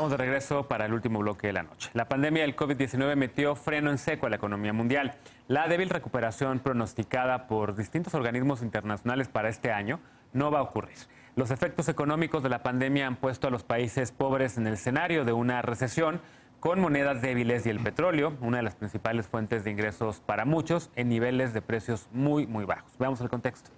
Estamos de regreso para el último bloque de la noche. La pandemia del COVID-19 metió freno en seco a la economía mundial. La débil recuperación pronosticada por distintos organismos internacionales para este año no va a ocurrir. Los efectos económicos de la pandemia han puesto a los países pobres en el escenario de una recesión con monedas débiles y el petróleo, una de las principales fuentes de ingresos para muchos, en niveles de precios muy, muy bajos. Veamos el contexto.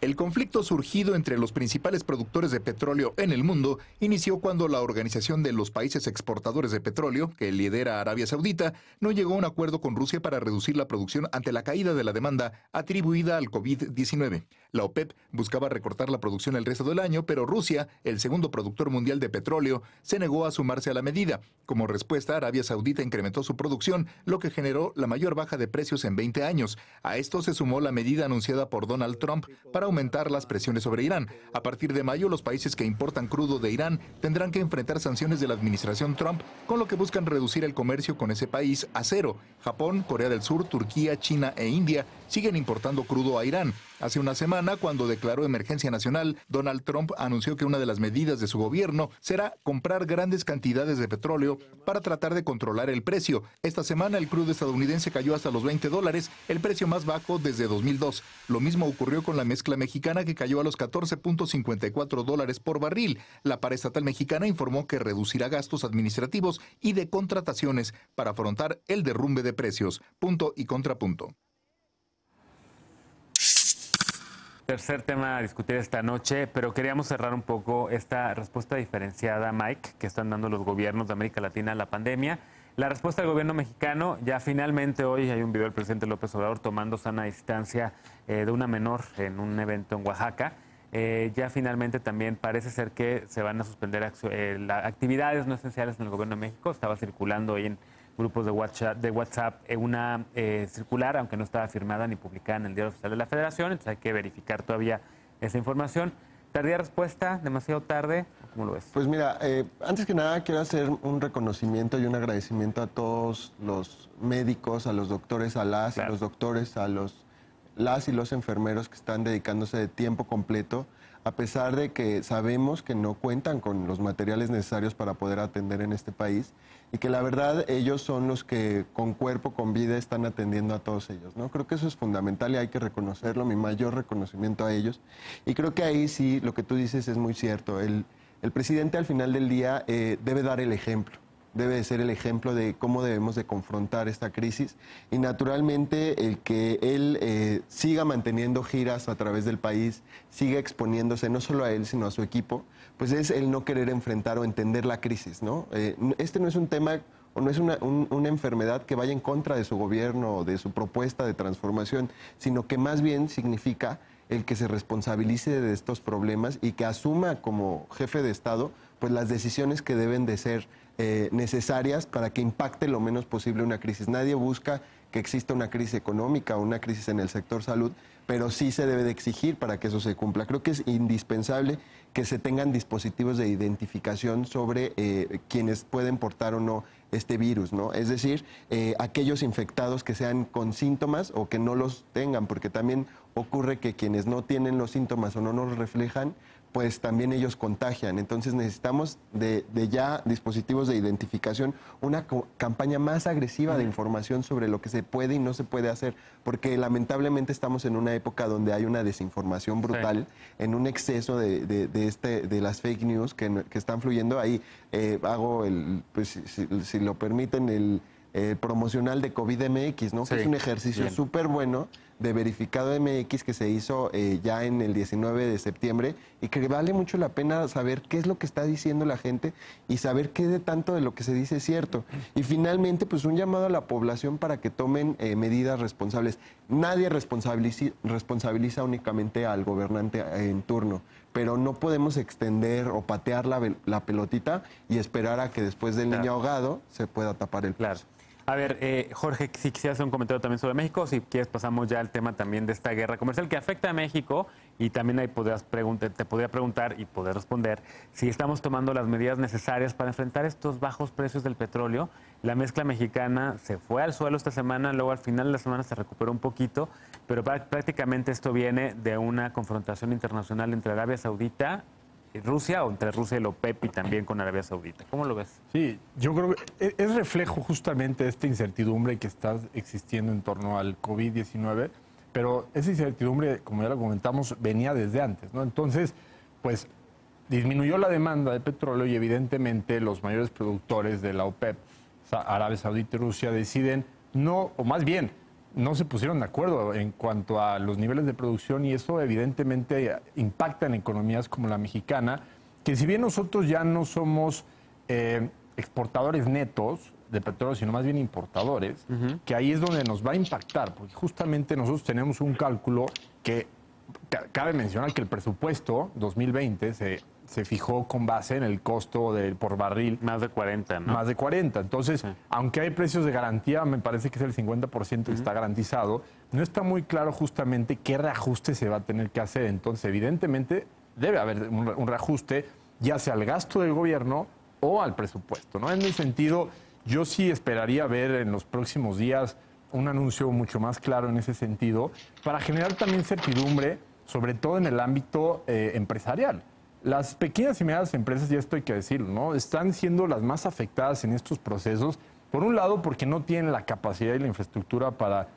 El conflicto surgido entre los principales productores de petróleo en el mundo inició cuando la Organización de los Países Exportadores de Petróleo, que lidera Arabia Saudita, no llegó a un acuerdo con Rusia para reducir la producción ante la caída de la demanda atribuida al COVID-19. La OPEP buscaba recortar la producción el resto del año, pero Rusia, el segundo productor mundial de petróleo, se negó a sumarse a la medida. Como respuesta, Arabia Saudita incrementó su producción, lo que generó la mayor baja de precios en 20 años. A esto se sumó la medida anunciada por Donald Trump para aumentar las presiones sobre Irán. A partir de mayo, los países que importan crudo de Irán tendrán que enfrentar sanciones de la administración Trump, con lo que buscan reducir el comercio con ese país a cero. Japón, Corea del Sur, Turquía, China e India siguen importando crudo a Irán. Hace una semana, cuando declaró emergencia nacional, Donald Trump anunció que una de las medidas de su gobierno será comprar grandes cantidades de petróleo para tratar de controlar el precio. Esta semana el crudo estadounidense cayó hasta los 20 dólares, el precio más bajo desde 2002. Lo mismo ocurrió con la mezcla mexicana que cayó a los 14.54 dólares por barril. La paraestatal mexicana informó que reducirá gastos administrativos y de contrataciones para afrontar el derrumbe de precios. Punto y contrapunto. Tercer tema a discutir esta noche, pero queríamos cerrar un poco esta respuesta diferenciada, Mike, que están dando los gobiernos de América Latina a la pandemia. La respuesta del gobierno mexicano, ya finalmente hoy hay un video del presidente López Obrador tomando sana distancia eh, de una menor en un evento en Oaxaca. Eh, ya finalmente también parece ser que se van a suspender eh, actividades no esenciales en el gobierno de México. Estaba circulando hoy en grupos de WhatsApp, de WhatsApp una eh, circular, aunque no estaba firmada ni publicada en el Diario Oficial de la Federación, entonces hay que verificar todavía esa información. ¿Tardía respuesta? ¿Demasiado tarde? ¿Cómo lo ves? Pues mira, eh, antes que nada quiero hacer un reconocimiento y un agradecimiento a todos los médicos, a los doctores, a las y los doctores, a los las y los enfermeros que están dedicándose de tiempo completo, a pesar de que sabemos que no cuentan con los materiales necesarios para poder atender en este país y que la verdad ellos son los que con cuerpo, con vida están atendiendo a todos ellos. ¿no? Creo que eso es fundamental y hay que reconocerlo, mi mayor reconocimiento a ellos. Y creo que ahí sí lo que tú dices es muy cierto. El, el presidente al final del día eh, debe dar el ejemplo debe de ser el ejemplo de cómo debemos de confrontar esta crisis y naturalmente el que él eh, siga manteniendo giras a través del país, siga exponiéndose no solo a él sino a su equipo, pues es el no querer enfrentar o entender la crisis, ¿no? Eh, este no es un tema o no es una, una, enfermedad que vaya en contra de su gobierno o de su propuesta de transformación, sino que más bien significa el que se responsabilice de estos problemas y que asuma como jefe de Estado pues las decisiones que deben de ser eh, necesarias para que impacte lo menos posible una crisis. Nadie busca que exista una crisis económica o una crisis en el sector salud, pero sí se debe de exigir para que eso se cumpla. Creo que es indispensable que se tengan dispositivos de identificación sobre eh, quienes pueden portar o no este virus, ¿no? Es decir, eh, aquellos infectados que sean con síntomas o que no los tengan, porque también ocurre que quienes no tienen los síntomas o no nos reflejan, pues también ellos contagian. Entonces necesitamos de, ya dispositivos de identificación, una campaña más agresiva de información sobre lo que se puede y no se puede hacer, porque lamentablemente estamos en una época donde hay una desinformación brutal, en un exceso de, este, de las fake news que, están fluyendo. Ahí eh, hago, el, pues, si, lo permiten, el, promocional de COVID-MX, ¿no? que es un ejercicio súper bueno de verificado MX que se hizo eh, ya en el 19 de septiembre y que vale mucho la pena saber qué es lo que está diciendo la gente y saber qué de tanto de lo que se dice es cierto. Y finalmente, pues un llamado a la población para que tomen eh, medidas responsables. Nadie responsabiliza, responsabiliza únicamente al gobernante en turno, pero no podemos extender o patear la, la pelotita y esperar a que después del niño ahogado se pueda tapar el plazo. A ver, eh, Jorge, si quisieras hacer un comentario también sobre México, si quieres pasamos ya al tema también de esta guerra comercial que afecta a México y también ahí te podría preguntar y poder responder si estamos tomando las medidas necesarias para enfrentar estos bajos precios del petróleo. La mezcla mexicana se fue al suelo esta semana, luego al final de la semana se recuperó un poquito, pero prácticamente esto viene de una confrontación internacional entre Arabia Saudita Rusia o entre Rusia y la OPEP y también con Arabia Saudita. ¿Cómo lo ves? Sí, yo creo que e, es reflejo justamente de esta incertidumbre que está existiendo en torno al COVID-19, pero esa incertidumbre, como ya lo comentamos, venía desde antes, ¿no? Entonces, pues disminuyó la demanda de petróleo y evidentemente los mayores productores de la OPEP, Arabia Saudita y Rusia, deciden no, o más bien, no se pusieron de acuerdo en cuanto a los niveles de producción y eso evidentemente impacta en economías como la mexicana, que si bien nosotros ya no somos eh, exportadores netos de petróleo, sino más bien importadores, que ahí es donde nos va a impactar, porque justamente nosotros tenemos un cálculo que cabe mencionar que el presupuesto 2020 se se fijó con base en el costo del por barril. Más de 40, ¿no? Más de 40. Entonces, aunque hay precios de garantía, me parece que es el 50% que está garantizado, no está muy claro justamente qué reajuste se va a tener que hacer. Entonces, evidentemente, debe haber un, reajuste, ya sea al gasto del gobierno o al presupuesto, ¿no? En ese sentido, yo sí esperaría ver en los próximos días un anuncio mucho más claro en ese sentido, para generar también certidumbre, sobre todo en el ámbito eh, empresarial. Las pequeñas y medianas empresas, ya esto hay que decirlo, ¿no? Están siendo las más afectadas en estos procesos. Por un lado, porque no tienen la capacidad y la infraestructura para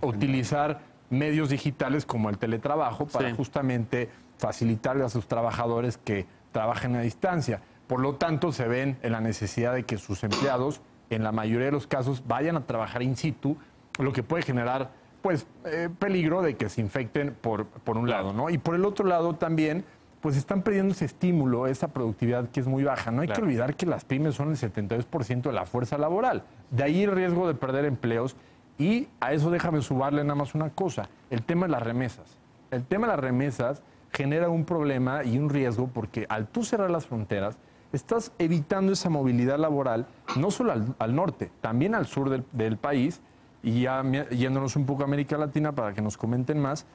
utilizar medios digitales como el teletrabajo para justamente facilitarle a sus trabajadores que trabajen a distancia. Por lo tanto, se ven en la necesidad de que sus empleados, en la mayoría de los casos, vayan a trabajar in situ, lo que puede generar pues eh, peligro de que se infecten por, por un lado, ¿no? Y por el otro lado también pues están perdiendo ese estímulo, esa productividad que es muy baja. No hay que olvidar que las pymes son el 72% de la fuerza laboral. De ahí el riesgo de perder empleos. Y a eso déjame subarle nada más una cosa, el tema de las remesas. El tema de las remesas genera un problema y un riesgo porque al tú cerrar las fronteras, estás evitando esa movilidad laboral, no solo al, norte, también al sur del, del país, y ya yéndonos un poco a América Latina para que nos comenten más,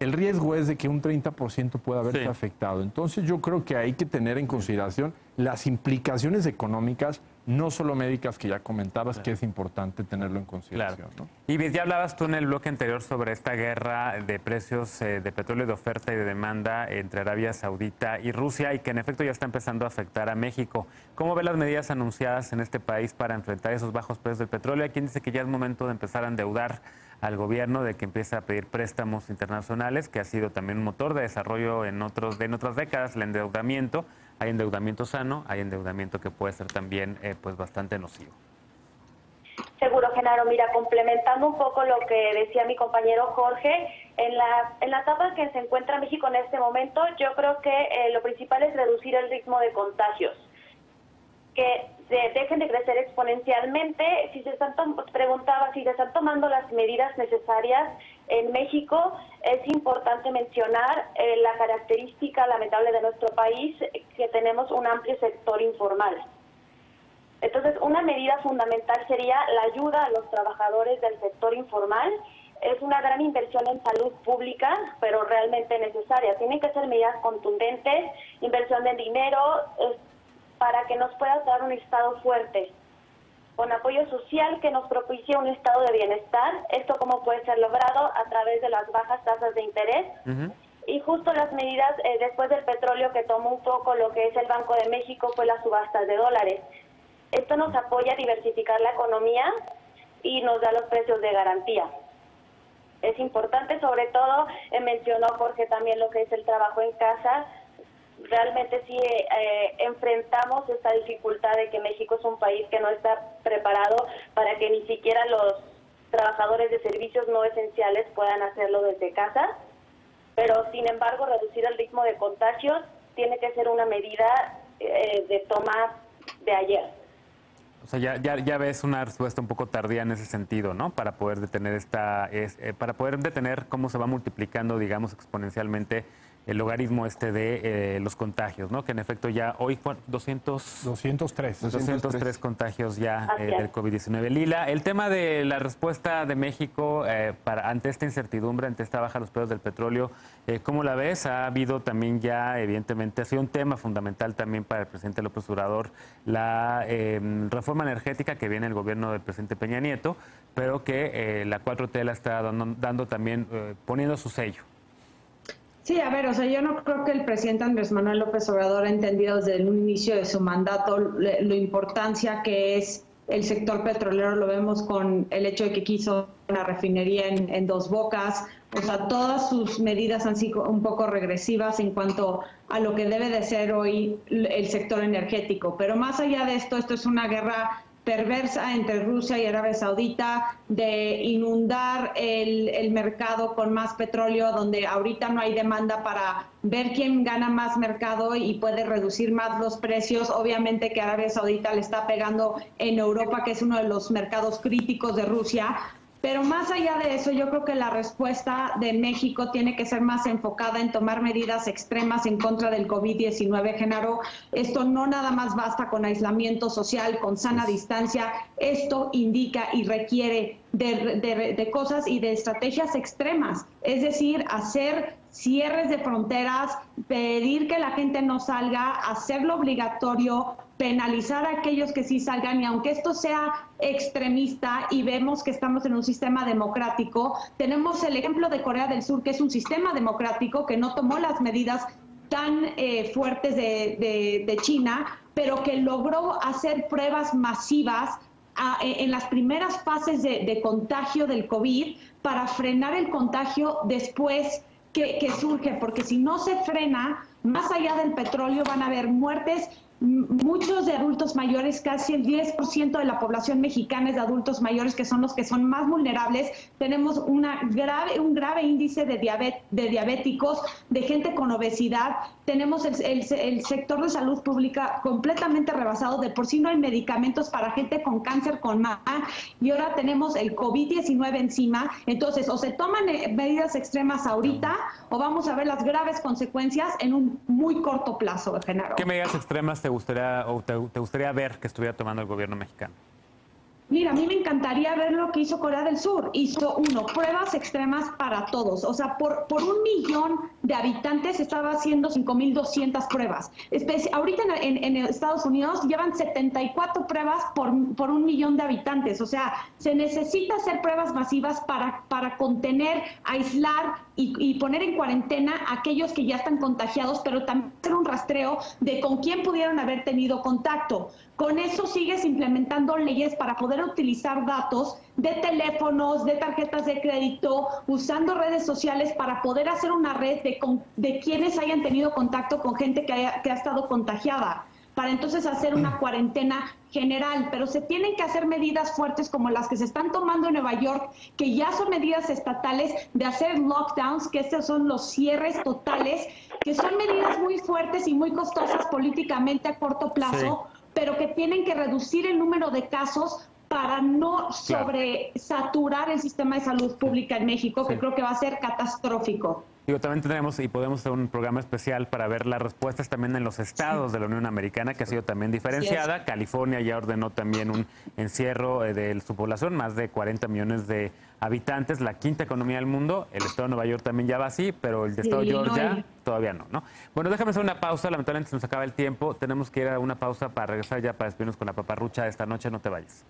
el riesgo es de que un 30% pueda haberse afectado. Entonces yo creo que hay que tener en consideración las implicaciones económicas, no solo médicas que ya comentabas, que es importante tenerlo en consideración. Y ya hablabas tú en el bloque anterior sobre esta guerra de precios eh, de petróleo de oferta y de demanda entre Arabia Saudita y Rusia y que en efecto ya está empezando a afectar a México. ¿Cómo ve las medidas anunciadas en este país para enfrentar esos bajos precios del petróleo? Hay quien dice que ya es momento de empezar a endeudar al gobierno de que empiece a pedir préstamos internacionales, que ha sido también un motor de desarrollo en, otros, en otras décadas, el endeudamiento. Hay endeudamiento sano, hay endeudamiento que puede ser también eh, pues bastante nocivo. Seguro, Genaro. Mira, complementando un poco lo que decía mi compañero Jorge, en la, en la etapa que se encuentra México en este momento, yo creo que eh, lo principal es reducir el ritmo de contagios que dejen de crecer exponencialmente. Si se están preguntaba si se están tomando las medidas necesarias en México, es importante mencionar eh, la característica lamentable de nuestro país, que tenemos un amplio sector informal. Entonces, una medida fundamental sería la ayuda a los trabajadores del sector informal. Es una gran inversión en salud pública, pero realmente necesaria. Tienen que ser medidas contundentes, inversión de dinero, para que nos pueda dar un Estado fuerte, con apoyo social que nos propicie un estado de bienestar. Esto cómo puede ser logrado a través de las bajas tasas de interés. Y justo las medidas eh, después del petróleo que tomó un poco lo que es el Banco de México fue las subastas de dólares. Esto nos apoya a diversificar la economía y nos da los precios de garantía. Es importante, sobre todo, eh, mencionó Jorge también lo que es el trabajo en casa, realmente sí eh, enfrentamos esta dificultad de que México es un país que no está preparado para que ni siquiera los trabajadores de servicios no esenciales puedan hacerlo desde casa, pero sin embargo reducir el ritmo de contagios tiene que ser una medida eh, de toma de ayer. O sea, ya, ya, ya, ves una respuesta un poco tardía en ese sentido, ¿no? Para poder detener esta, es, eh, para poder detener cómo se va multiplicando, digamos, exponencialmente el logaritmo este de eh, los contagios, ¿no? Que en efecto ya hoy 200, 203. 203 contagios ya eh, del COVID-19. Lila, el tema de la respuesta de México eh, para, ante esta incertidumbre, ante esta baja de los precios del petróleo, ¿cómo la ves? Ha habido también ya, evidentemente, ha sido un tema fundamental también para el presidente López Obrador, la em, reforma energética que viene el gobierno del presidente Peña Nieto, pero que la 4T la está dando también, poniendo su sello. Sí, a ver, o sea, yo no creo que el presidente Andrés Manuel López Obrador ha entendido desde el inicio de su mandato la importancia que es el sector petrolero, lo vemos con el hecho de que quiso una refinería en, dos bocas, o sea, todas sus medidas han sido un poco regresivas en cuanto a lo que debe de ser hoy el sector energético. Pero más allá de esto, esto es una guerra perversa entre Rusia y Arabia Saudita de inundar el, el, mercado con más petróleo, donde ahorita no hay demanda para ver quién gana más mercado y puede reducir más los precios. Obviamente que Arabia Saudita le está pegando en Europa, que es uno de los mercados críticos de Rusia, pero más allá de eso, yo creo que la respuesta de México tiene que ser más enfocada en tomar medidas extremas en contra del COVID-19, Genaro. Esto no nada más basta con aislamiento social, con sana distancia. Esto indica y requiere de, de cosas y de estrategias extremas, es decir, hacer cierres de fronteras, pedir que la gente no salga, hacerlo obligatorio, penalizar a aquellos que sí salgan y aunque esto sea extremista y vemos que estamos en un sistema democrático, tenemos el ejemplo de Corea del Sur, que es un sistema democrático que no tomó las medidas tan eh, fuertes de, China, pero que logró hacer pruebas masivas e, en las primeras fases de, de contagio del COVID para frenar el contagio después que, surge, porque si no se frena, más allá del petróleo van a haber muertes muchos de adultos mayores, casi el 10% de la población mexicana es de adultos mayores, que son los que son más vulnerables. Tenemos una grave, un grave índice de, de diabéticos, de gente con obesidad. Tenemos el, el, sector de salud pública completamente rebasado. De por sí no hay medicamentos para gente con cáncer, con MA, y ahora tenemos el COVID-19 encima. Entonces, o se toman eh, medidas extremas ahorita, o vamos a ver las graves consecuencias en un muy corto plazo, Genaro. ¿Qué medidas extremas te gustaría o te, gustaría ver que estuviera tomando el gobierno mexicano? Mira, a mí me encantaría ver lo que hizo Corea del Sur. Hizo, uno, pruebas extremas para todos. O sea, por, por un millón de habitantes estaba haciendo 5.200 pruebas. ahorita en, en, Estados Unidos llevan 74 pruebas por, por, un millón de habitantes. O sea, se necesita hacer pruebas masivas para, para contener, aislar y, poner en cuarentena a aquellos que ya están contagiados, pero también hacer un rastreo de con quién pudieron haber tenido contacto. Con eso sigues implementando leyes para poder utilizar datos de teléfonos, de tarjetas de crédito, usando redes sociales para poder hacer una red de, de quienes hayan tenido contacto con gente que, que ha estado contagiada para entonces hacer una cuarentena general, pero se tienen que hacer medidas fuertes como las que se están tomando en Nueva York, que ya son medidas estatales de hacer lockdowns, que estos son los cierres totales, que son medidas muy fuertes y muy costosas políticamente a corto plazo pero que tienen que reducir el número de casos para no sobresaturar el sistema de salud pública en México, que creo que va a ser catastrófico. Digo, también tenemos y podemos hacer un programa especial para ver las respuestas también en los estados de la Unión Americana, que ha sido también diferenciada. California ya ordenó también un encierro eh, de su población, más de 40 millones de habitantes, la quinta economía del mundo. El estado de Nueva York también ya va así, pero el de estado de Georgia todavía no, no. Bueno, déjame hacer una pausa, lamentablemente se nos acaba el tiempo. Tenemos que ir a una pausa para regresar ya para despedirnos con la paparrucha esta noche. No te vayas.